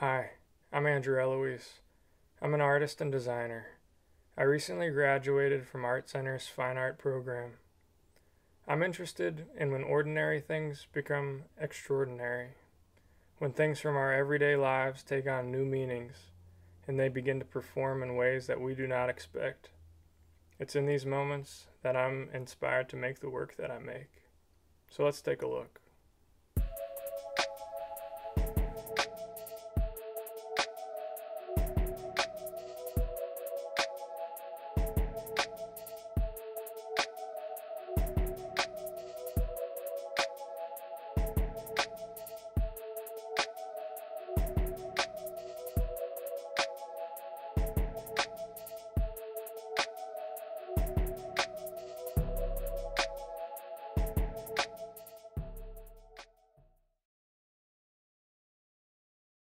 Hi, I'm Andrew Aluise. I'm an artist and designer. I recently graduated from Art Center's Fine Art program. I'm interested in when ordinary things become extraordinary, when things from our everyday lives take on new meanings, and they begin to perform in ways that we do not expect. It's in these moments that I'm inspired to make the work that I make. So let's take a look.